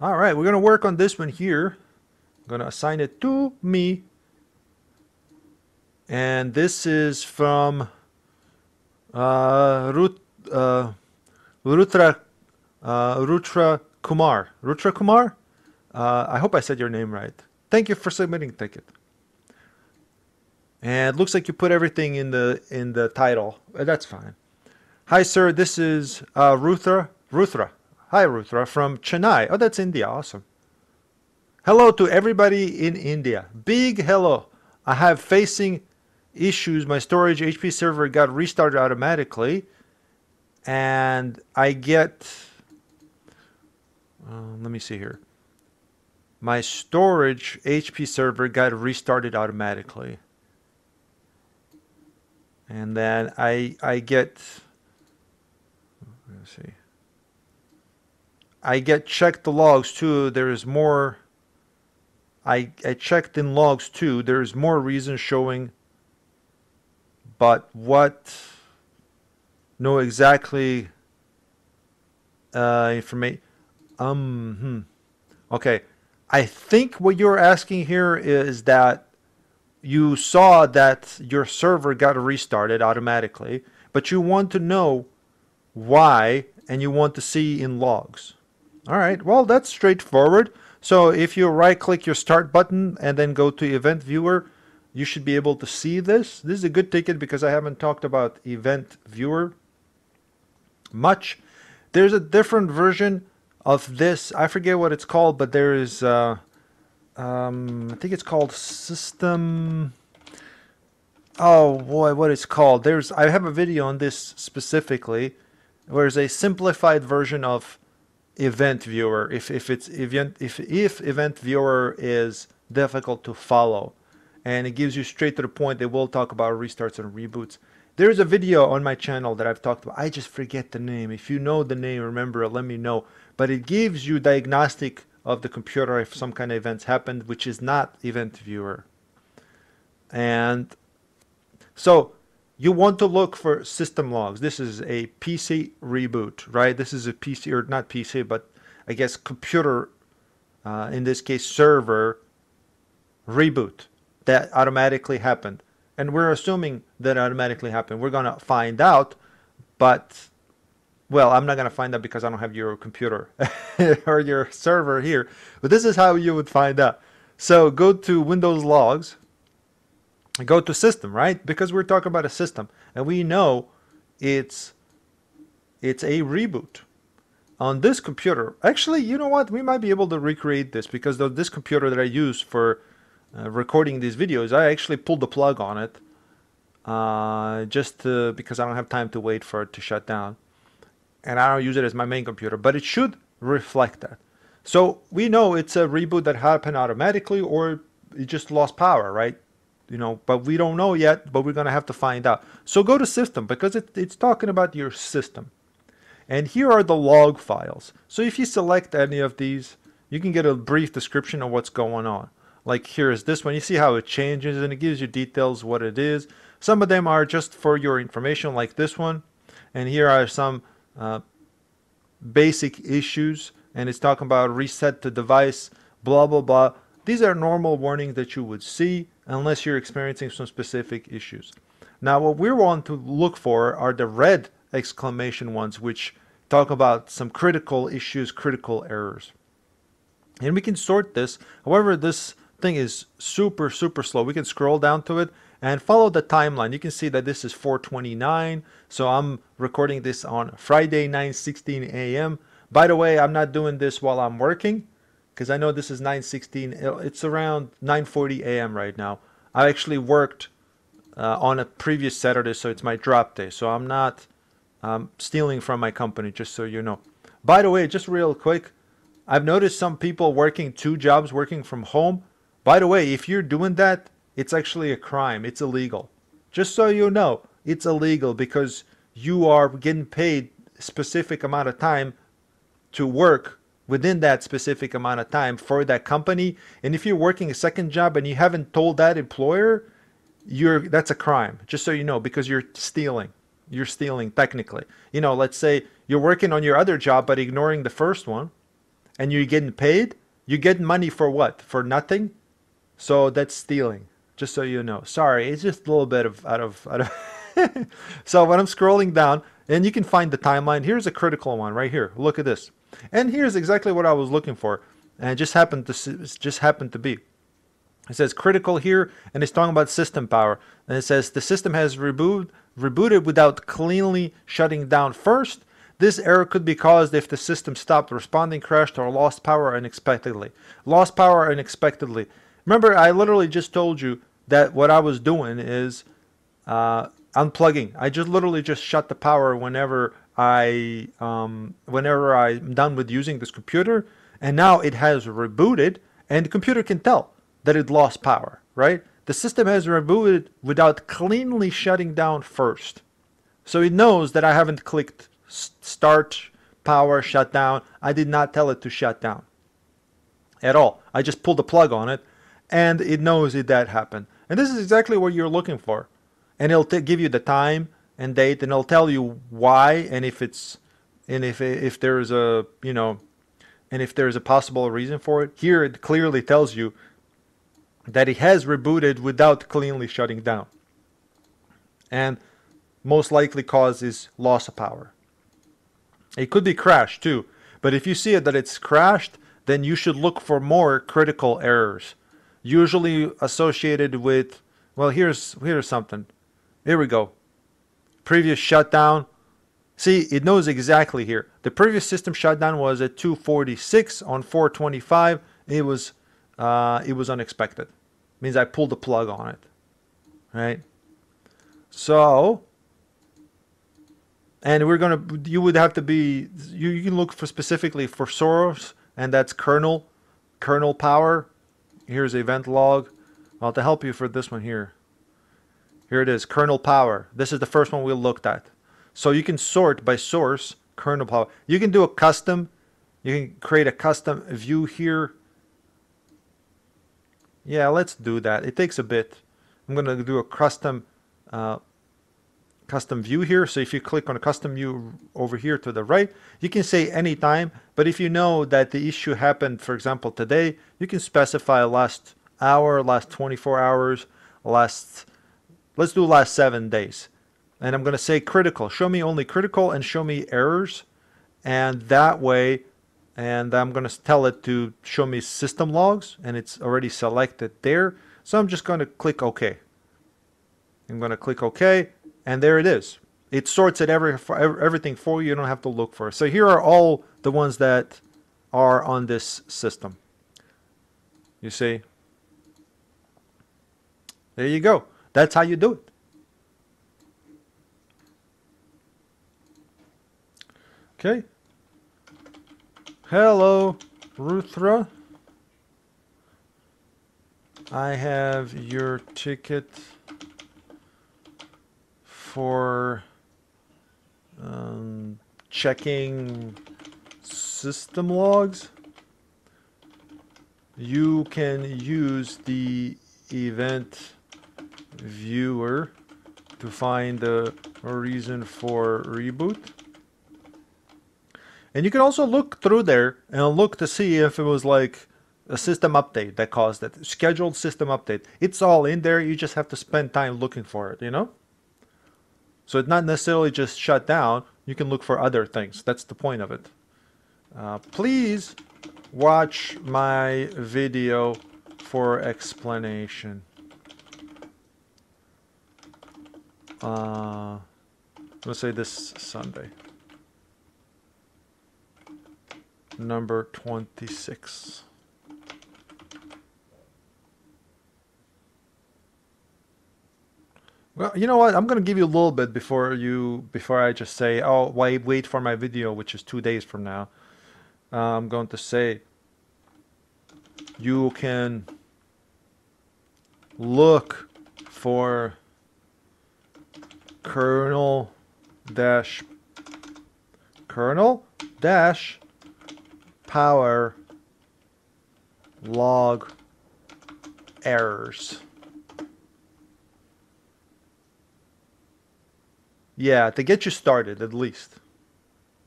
All right, we're gonna work on this one here. I'm gonna assign it to me. And this is from uh, Rut, uh, Rutra, uh, Rutra Kumar. Rutra Kumar? Uh, I hope I said your name right. Thank you for submitting ticket. And it looks like you put everything in the in the title. Uh, That's fine. Hi, sir. This is uh, Ruthra. Ruthra. Hi, Ruthra from Chennai. Oh, that's India. Awesome. Hello to everybody in India. Big hello. I have facing issues. My storage HP server got restarted automatically, and I get. Um, let me see here. My storage HP server got restarted automatically, and then I I get. Let's see. I get checked the logs too. There is more. I I checked in logs too. There is more reasons showing. But what? No exactly. Uh, information. Um. Hmm. Okay. I think what you're asking here is that you saw that your server got restarted automatically, but you want to know why and you want to see in logs. All right, well, that's straightforward. So if you right click your start button and then go to event viewer, you should be able to see this. This is a good ticket because I haven't talked about event viewer much. There's a different version of this. I forget what it's called, but there is, uh, um, I think it's called system. Oh boy, what it's called? There's I have a video on this specifically. Where a simplified version of event viewer if, if it's event if if event viewer is difficult to follow and it gives you straight to the point they will talk about restarts and reboots. There's a video on my channel that i've talked about. I just forget the name. If you know the name remember it let me know. But it gives you diagnostic of the computer if some kind of events happened which is not event viewer. And so you want to look for system logs. This is a PC reboot, right? This is a PC, or not PC, but I guess computer, uh, in this case, server reboot that automatically happened. And we're assuming that automatically happened. We're going to find out, but, well, I'm not going to find out because I don't have your computer or your server here. But this is how you would find out. So go to Windows Logs go to system, right? Because we're talking about a system, and we know it's it's a reboot on this computer. Actually, you know what? We might be able to recreate this because this computer that I use for uh, recording these videos, I actually pulled the plug on it uh, just to, because I don't have time to wait for it to shut down, and I don't use it as my main computer. But it should reflect that. So we know it's a reboot that happened automatically, or it just lost power, right? You know but we don't know yet but we're going to have to find out. So go to system because it, it's talking about your system. And here are the log files. So if you select any of these you can get a brief description of what's going on. Like here is this one. You see how it changes and it gives you details what it is. Some of them are just for your information like this one. And here are some uh, basic issues and it's talking about reset the device blah blah blah these are normal warnings that you would see unless you're experiencing some specific issues. Now, what we want to look for are the red exclamation ones, which talk about some critical issues, critical errors. And we can sort this. However, this thing is super, super slow. We can scroll down to it and follow the timeline. You can see that this is 429. So I'm recording this on Friday, 9:16 a.m. By the way, I'm not doing this while I'm working because I know this is 9:16. It's around 9:40 a.m. right now. I actually worked uh, on a previous Saturday, so it's my drop day. So I'm not um, stealing from my company, just so you know. By the way, just real quick, I've noticed some people working two jobs, working from home. By the way, if you're doing that, it's actually a crime. It's illegal. Just so you know, it's illegal because you are getting paid specific amount of time to work within that specific amount of time for that company. And if you're working a second job and you haven't told that employer, you're that's a crime. Just so you know, because you're stealing. You're stealing technically. You know, let's say you're working on your other job but ignoring the first one, and you're getting paid, you get money for what? For nothing? So that's stealing. Just so you know. Sorry, it's just a little bit of out of out of So when I'm scrolling down, and you can find the timeline, here's a critical one right here. Look at this. And here's exactly what I was looking for. And it just happened to just happened to be. It says critical here, and it's talking about system power. And it says the system has reboot, rebooted without cleanly shutting down first. This error could be caused if the system stopped responding, crashed, or lost power unexpectedly. Lost power unexpectedly. Remember, I literally just told you that what I was doing is uh, unplugging. I just literally just shut the power whenever I um, whenever I'm done with using this computer, and now it has rebooted, and the computer can tell that it lost power. Right? The system has rebooted without cleanly shutting down first, so it knows that I haven't clicked start power shut down. I did not tell it to shut down at all. I just pulled the plug on it, and it knows that that happened. And this is exactly what you're looking for and it'll give you the time and date and it'll tell you why and if it's and if if there's a you know and if there's a possible reason for it. Here it clearly tells you that it has rebooted without cleanly shutting down. And most likely causes loss of power. It could be crashed too. But if you see it that it's crashed then you should look for more critical errors usually associated with well here's here's something. Here we go. Previous shutdown. See, it knows exactly here. The previous system shutdown was at 246 on 425. It was uh, it was unexpected. Means I pulled the plug on it. Right? So and we're gonna you would have to be you, you can look for specifically for source and that's kernel kernel power here's event log well to help you for this one here here it is, kernel power. This is the first one we looked at. So you can sort by source, kernel power. You can do a custom, you can create a custom view here. Yeah, let's do that. It takes a bit. I'm going to do a custom uh, custom view here. So if you click on a custom view over here to the right, you can say anytime. But if you know that the issue happened, for example, today, you can specify last hour, last 24 hours, last Let's do last seven days. And I'm going to say critical. Show me only critical and show me errors. And that way, and I'm going to tell it to show me system logs. And it's already selected there. So I'm just going to click OK. I'm going to click OK. And there it is. It sorts it every, everything for you. You don't have to look for it. So here are all the ones that are on this system. You see? There you go. That's how you do it. Okay. Hello, Ruthra. I have your ticket for um, checking system logs. You can use the event viewer to find the reason for reboot. And you can also look through there and look to see if it was like a system update that caused it. Scheduled system update. It's all in there. You just have to spend time looking for it, you know? So it's not necessarily just shut down. You can look for other things. That's the point of it. Uh, please watch my video for explanation. Uh, let's say this Sunday. Number 26. Well, you know what? I'm gonna give you a little bit before you before I just say, oh, wait, wait for my video, which is two days from now. Uh, I'm going to say you can look for kernel dash kernel dash power log errors. Yeah, to get you started at least.